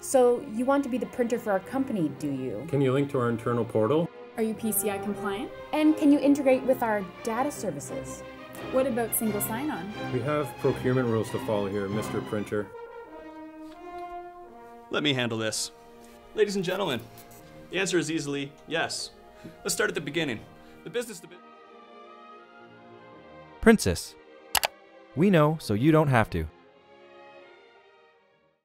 So you want to be the printer for our company, do you? Can you link to our internal portal? Are you PCI compliant? And can you integrate with our data services? What about single sign-on? We have procurement rules to follow here, Mr. Printer. Let me handle this. Ladies and gentlemen, the answer is easily yes. Let's start at the beginning. The business. The bu- PrintSYS. We know, so you don't have to.